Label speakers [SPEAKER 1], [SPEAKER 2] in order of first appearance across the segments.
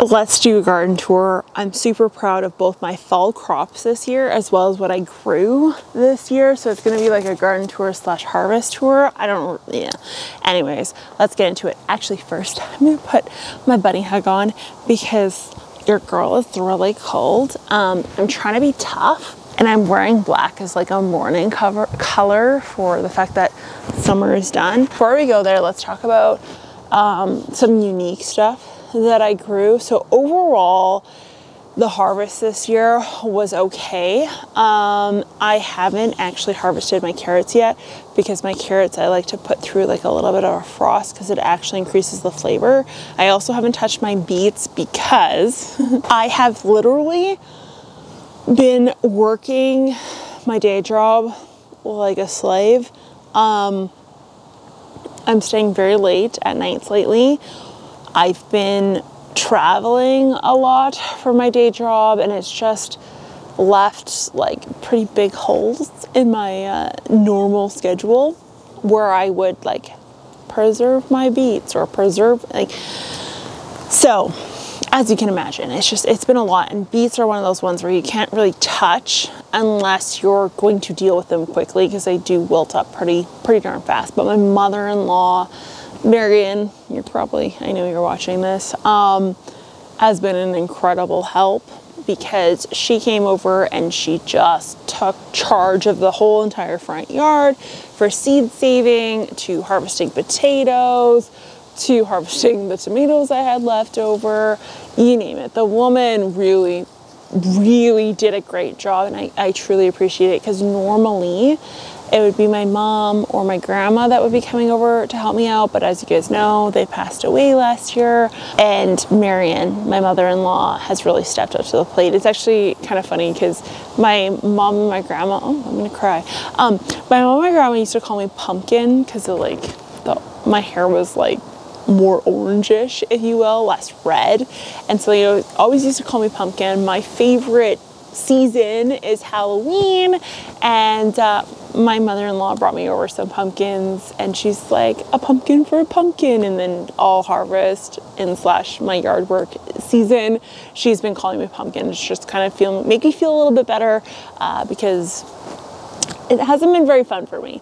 [SPEAKER 1] let's do a garden tour. I'm super proud of both my fall crops this year as well as what I grew this year. So it's gonna be like a garden tour slash harvest tour. I don't, yeah. Anyways, let's get into it. Actually, first, I'm gonna put my bunny hug on because your girl is really cold. Um, I'm trying to be tough and I'm wearing black as like a mourning cover color for the fact that summer is done. Before we go there, let's talk about um, some unique stuff that I grew. So overall, the harvest this year was okay. Um, I haven't actually harvested my carrots yet because my carrots I like to put through like a little bit of a frost because it actually increases the flavor. I also haven't touched my beets because I have literally been working my day job like a slave. Um, I'm staying very late at nights lately. I've been traveling a lot for my day job and it's just left like pretty big holes in my uh, normal schedule where I would like preserve my beets or preserve like so as you can imagine it's just it's been a lot and beets are one of those ones where you can't really touch unless you're going to deal with them quickly because they do wilt up pretty pretty darn fast but my mother-in-law Marion, you're probably, I know you're watching this, um, has been an incredible help because she came over and she just took charge of the whole entire front yard for seed saving to harvesting potatoes to harvesting the tomatoes I had left over, you name it. The woman really, really did a great job and I, I truly appreciate it because normally it would be my mom or my grandma that would be coming over to help me out. But as you guys know, they passed away last year. And Marion, my mother-in-law, has really stepped up to the plate. It's actually kind of funny because my mom and my grandma, oh, I'm gonna cry. Um, my mom and my grandma used to call me pumpkin because like, the, my hair was like more orangish, if you will, less red. And so they always used to call me pumpkin. My favorite season is Halloween and uh, my mother-in-law brought me over some pumpkins and she's like a pumpkin for a pumpkin and then all harvest and slash my yard work season she's been calling me pumpkin it's just kind of feel make me feel a little bit better uh, because it hasn't been very fun for me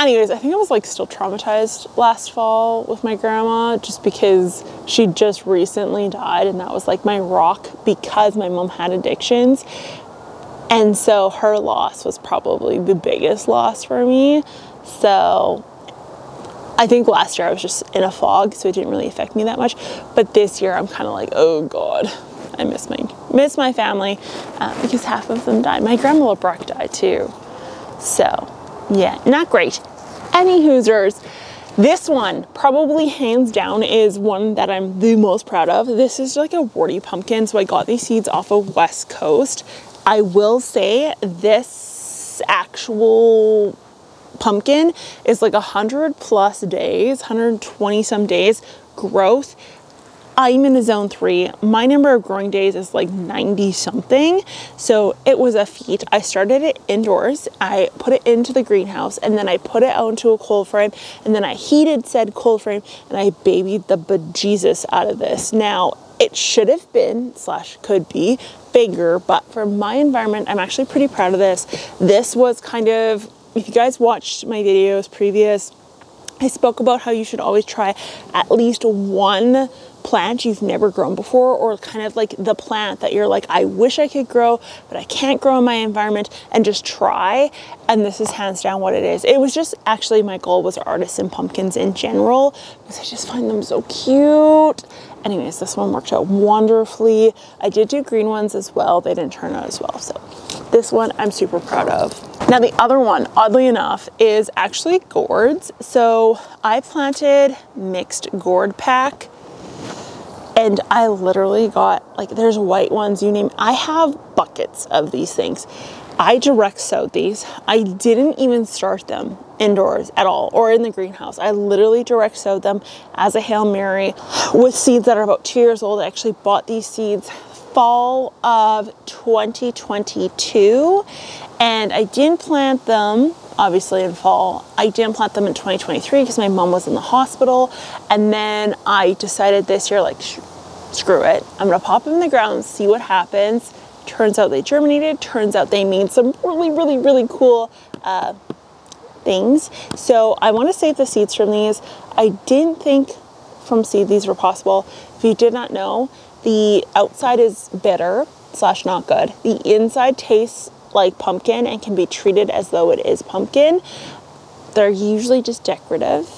[SPEAKER 1] anyways i think i was like still traumatized last fall with my grandma just because she just recently died and that was like my rock because my mom had addictions and so her loss was probably the biggest loss for me. So I think last year I was just in a fog, so it didn't really affect me that much. But this year I'm kind of like, oh God, I miss my miss my family uh, because half of them died. My grandma LeBruck died too. So yeah, not great. Any Hoosers. This one, probably hands down, is one that I'm the most proud of. This is like a warty pumpkin, so I got these seeds off of West Coast I will say this actual pumpkin is like 100 plus days, 120 some days growth. I'm in the zone three. My number of growing days is like 90 something. So it was a feat. I started it indoors. I put it into the greenhouse and then I put it out into a cold frame and then I heated said cold frame and I babied the bejesus out of this. Now it should have been slash could be bigger, but for my environment, I'm actually pretty proud of this. This was kind of, if you guys watched my videos previous, I spoke about how you should always try at least one plant you've never grown before or kind of like the plant that you're like I wish I could grow but I can't grow in my environment and just try and this is hands down what it is it was just actually my goal was artisan pumpkins in general because I just find them so cute anyways, this one worked out wonderfully. I did do green ones as well. They didn't turn out as well. So this one I'm super proud of. Now the other one, oddly enough, is actually gourds. So I planted mixed gourd pack and I literally got like there's white ones you name I have buckets of these things I direct sowed these I didn't even start them indoors at all or in the greenhouse. I literally direct sowed them as a Hail Mary with seeds that are about two years old. I actually bought these seeds fall of 2022 and I didn't plant them obviously in fall. I didn't plant them in 2023 because my mom was in the hospital and then I decided this year like screw it. I'm gonna pop them in the ground, see what happens. Turns out they germinated. Turns out they made some really, really, really cool uh, things. So I want to save the seeds from these. I didn't think from seed these were possible. If you did not know, the outside is bitter slash not good. The inside tastes like pumpkin and can be treated as though it is pumpkin. They're usually just decorative,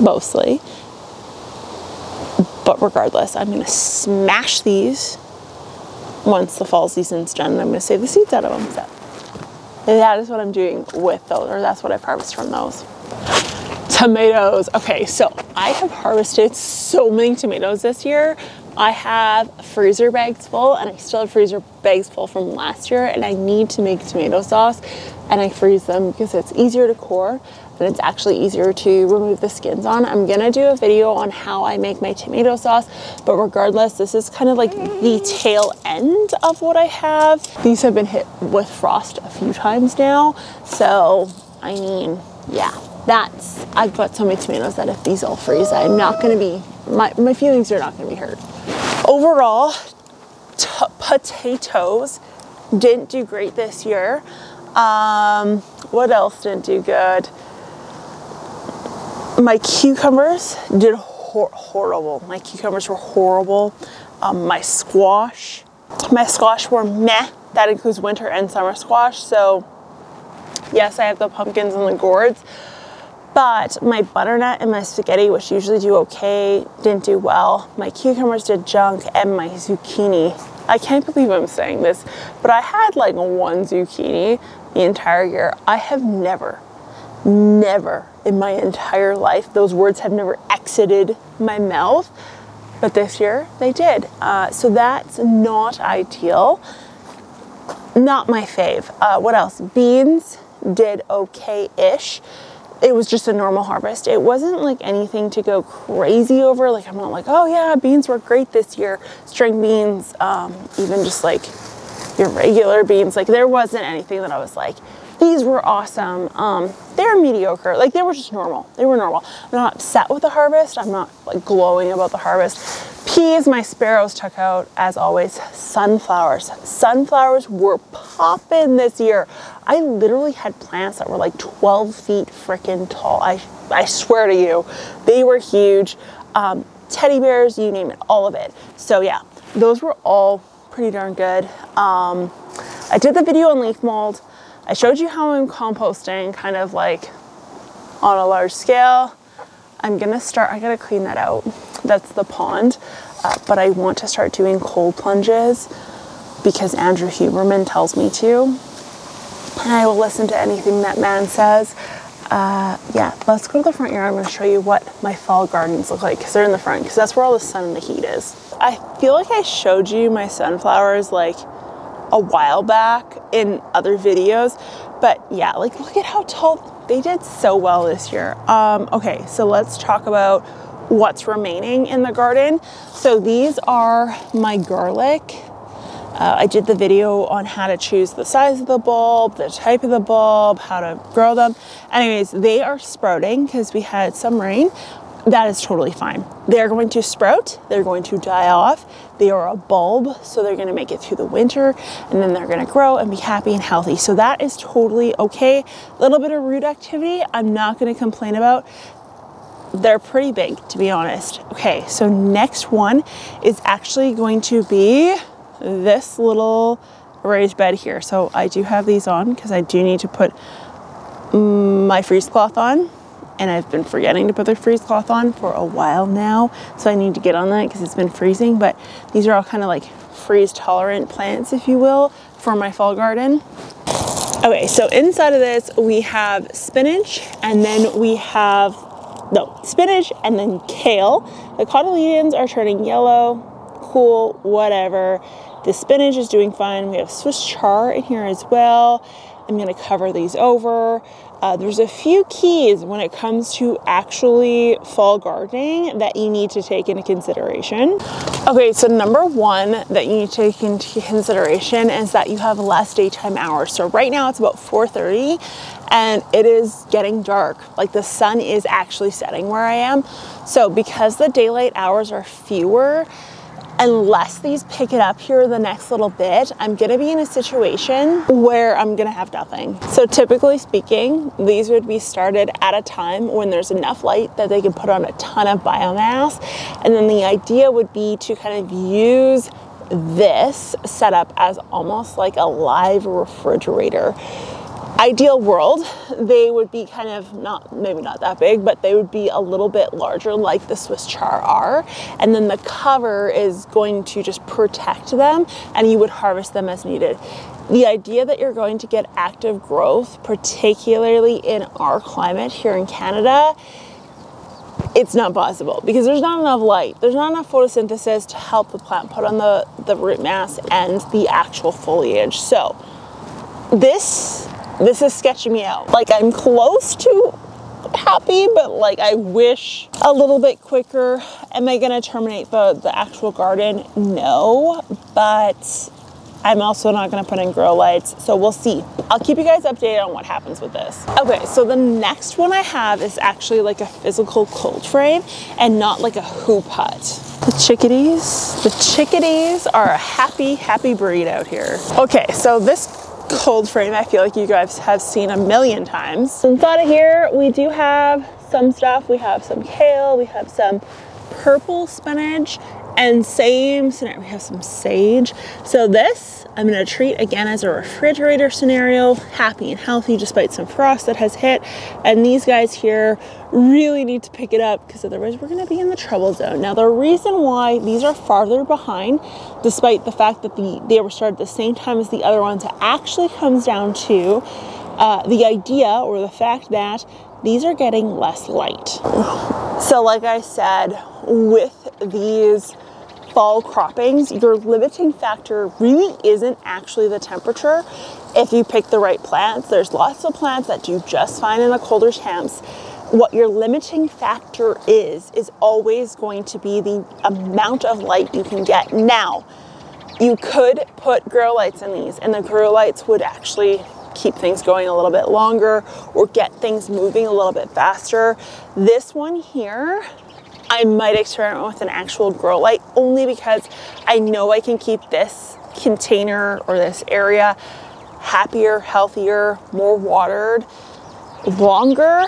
[SPEAKER 1] mostly. But regardless, I'm gonna smash these once the fall season's done. I'm gonna save the seeds out of them. So that is what I'm doing with those, or that's what I've harvested from those. Tomatoes. Okay, so I have harvested so many tomatoes this year. I have freezer bags full and I still have freezer bags full from last year and I need to make tomato sauce and I freeze them because it's easier to core and it's actually easier to remove the skins on. I'm gonna do a video on how I make my tomato sauce, but regardless, this is kind of like the tail end of what I have. These have been hit with frost a few times now, so I mean, yeah, that's, I've got so many tomatoes that if these all freeze, I'm not gonna be, my, my feelings are not gonna be hurt. Overall, potatoes didn't do great this year. Um, what else didn't do good? My cucumbers did hor horrible. My cucumbers were horrible. Um, my squash, my squash were meh. That includes winter and summer squash. So yes, I have the pumpkins and the gourds, but my butternut and my spaghetti, which usually do okay, didn't do well. My cucumbers did junk and my zucchini. I can't believe I'm saying this, but I had like one zucchini the entire year. I have never, never in my entire life, those words have never exited my mouth, but this year they did. Uh, so that's not ideal. Not my fave. Uh, what else? Beans did okay-ish it was just a normal harvest. It wasn't like anything to go crazy over. Like I'm not like, oh yeah, beans were great this year. String beans, um, even just like your regular beans. Like there wasn't anything that I was like, these were awesome. Um, they're mediocre. Like they were just normal. They were normal. I'm not upset with the harvest. I'm not like glowing about the harvest. Peas, my sparrows took out, as always, sunflowers. Sunflowers were popping this year. I literally had plants that were like 12 feet freaking tall. I, I swear to you, they were huge. Um, teddy bears, you name it, all of it. So yeah, those were all pretty darn good. Um, I did the video on leaf mold. I showed you how I'm composting kind of like on a large scale. I'm gonna start, I gotta clean that out. That's the pond, uh, but I want to start doing cold plunges because Andrew Huberman tells me to. And I will listen to anything that man says. Uh, yeah, let's go to the front yard. I'm gonna show you what my fall gardens look like because they're in the front because that's where all the sun and the heat is. I feel like I showed you my sunflowers like a while back in other videos. But yeah, like look at how tall they did so well this year. Um, okay, so let's talk about what's remaining in the garden. So these are my garlic. Uh, I did the video on how to choose the size of the bulb, the type of the bulb, how to grow them. Anyways, they are sprouting because we had some rain that is totally fine. They're going to sprout, they're going to die off. They are a bulb, so they're going to make it through the winter and then they're going to grow and be happy and healthy. So that is totally okay. A little bit of root activity, I'm not going to complain about. They're pretty big, to be honest. Okay, so next one is actually going to be this little raised bed here. So I do have these on because I do need to put my freeze cloth on and I've been forgetting to put the freeze cloth on for a while now. So I need to get on that because it's been freezing. But these are all kind of like freeze tolerant plants, if you will, for my fall garden. Okay, so inside of this, we have spinach and then we have, no, spinach and then kale. The cotyledons are turning yellow, cool, whatever. The spinach is doing fine. We have Swiss chard in here as well. I'm gonna cover these over. Uh, there's a few keys when it comes to actually fall gardening that you need to take into consideration. Okay, so number one that you need to take into consideration is that you have less daytime hours. So right now it's about 4.30 and it is getting dark. Like the sun is actually setting where I am. So because the daylight hours are fewer, unless these pick it up here the next little bit, I'm gonna be in a situation where I'm gonna have nothing. So typically speaking, these would be started at a time when there's enough light that they can put on a ton of biomass. And then the idea would be to kind of use this setup as almost like a live refrigerator ideal world, they would be kind of not, maybe not that big, but they would be a little bit larger like the Swiss char are. And then the cover is going to just protect them and you would harvest them as needed. The idea that you're going to get active growth, particularly in our climate here in Canada, it's not possible because there's not enough light. There's not enough photosynthesis to help the plant put on the, the root mass and the actual foliage. So this this is sketching me out. Like I'm close to happy, but like I wish a little bit quicker. Am I gonna terminate the, the actual garden? No, but I'm also not gonna put in grow lights, so we'll see. I'll keep you guys updated on what happens with this. Okay, so the next one I have is actually like a physical cold frame and not like a hoop hut. The chickadees, the chickadees are a happy, happy breed out here. Okay, so this cold frame I feel like you guys have seen a million times. Inside of here, we do have some stuff. We have some kale, we have some purple spinach, and same scenario, we have some sage. So this, I'm gonna treat again as a refrigerator scenario, happy and healthy despite some frost that has hit. And these guys here really need to pick it up because otherwise we're gonna be in the trouble zone. Now the reason why these are farther behind, despite the fact that the, they were started at the same time as the other ones, actually comes down to uh, the idea or the fact that these are getting less light. So like I said, with these fall croppings, your limiting factor really isn't actually the temperature if you pick the right plants. There's lots of plants that do just fine in the colder temps. What your limiting factor is, is always going to be the amount of light you can get. Now, you could put grow lights in these, and the grow lights would actually keep things going a little bit longer or get things moving a little bit faster. This one here, I might experiment with an actual grow light only because I know I can keep this container or this area happier, healthier, more watered longer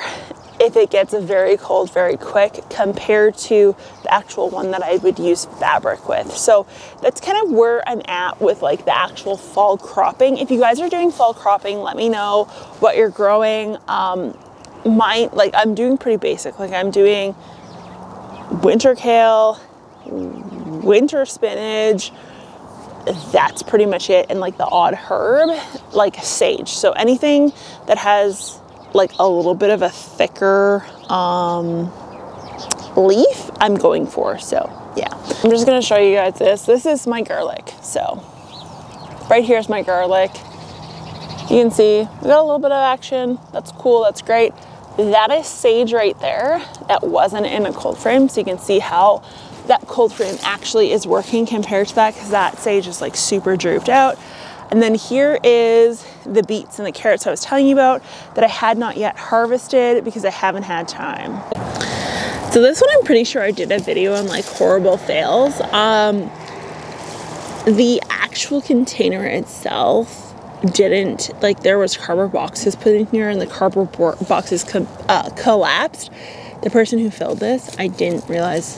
[SPEAKER 1] if it gets very cold very quick compared to the actual one that I would use fabric with. So that's kind of where I'm at with like the actual fall cropping. If you guys are doing fall cropping, let me know what you're growing. Um, mine, like I'm doing pretty basic. Like I'm doing winter kale, winter spinach. That's pretty much it. And like the odd herb, like sage. So anything that has like a little bit of a thicker um, leaf, I'm going for. So yeah, I'm just gonna show you guys this. This is my garlic. So right here's my garlic. You can see we got a little bit of action. That's cool, that's great. That is sage right there that wasn't in a cold frame. So you can see how that cold frame actually is working compared to that because that sage is like super drooped out. And then here is the beets and the carrots I was telling you about that I had not yet harvested because I haven't had time. So this one I'm pretty sure I did a video on like horrible fails. Um, the actual container itself didn't like there was cardboard boxes put in here and the cardboard boxes co uh, collapsed. The person who filled this i didn't realize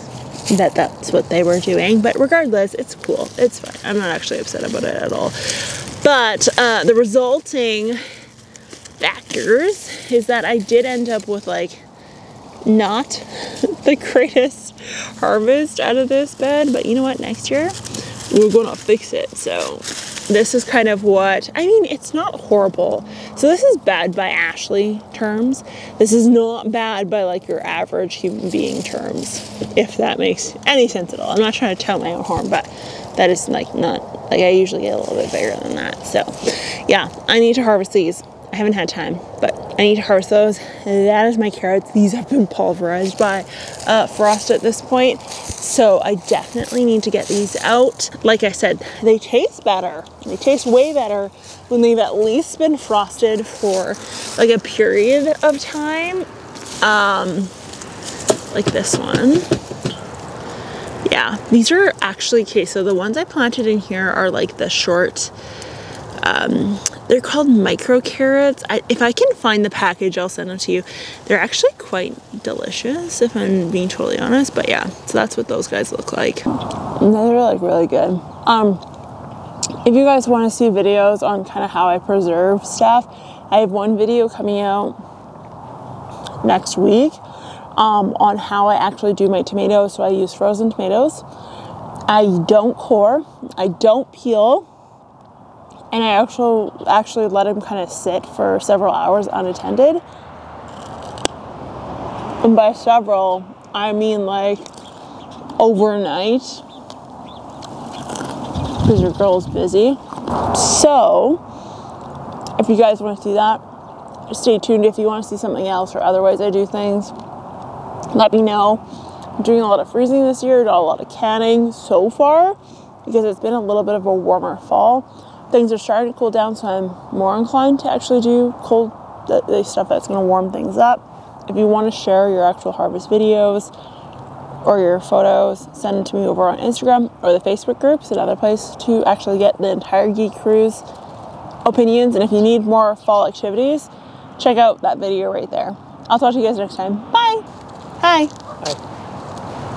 [SPEAKER 1] that that's what they were doing but regardless it's cool. It's fine. I'm not actually upset about it at all. But uh, the resulting factors is that i did end up with like not the greatest harvest out of this bed but you know what? Next year we're gonna fix it so this is kind of what I mean, it's not horrible. So, this is bad by Ashley terms. This is not bad by like your average human being terms, if that makes any sense at all. I'm not trying to tell my own horn, but that is like not like I usually get a little bit bigger than that. So, yeah, I need to harvest these. I haven't had time, but I need to harvest those. That is my carrots. These have been pulverized by uh, frost at this point. So I definitely need to get these out. Like I said, they taste better. They taste way better when they've at least been frosted for like a period of time. Um, like this one. Yeah, these are actually, okay, so the ones I planted in here are like the short, um, they're called micro carrots. I, if I can find the package, I'll send them to you. They're actually quite delicious, if I'm being totally honest. But yeah, so that's what those guys look like. they're like really good. Um, if you guys want to see videos on kind of how I preserve stuff, I have one video coming out next week um, on how I actually do my tomatoes. So I use frozen tomatoes. I don't core, I don't peel, and I actually actually let him kind of sit for several hours unattended. And by several, I mean like overnight because your girl's busy. So, if you guys want to see that, stay tuned. If you want to see something else or otherwise I do things, let me know. I'm doing a lot of freezing this year, not a lot of canning so far because it's been a little bit of a warmer fall things are starting to cool down, so I'm more inclined to actually do cold stuff that's going to warm things up. If you want to share your actual harvest videos or your photos, send them to me over on Instagram or the Facebook group. It's another place to actually get the entire Geek Cruise opinions. And if you need more fall activities, check out that video right there. I'll talk to you guys next time. Bye. Hi. Hi.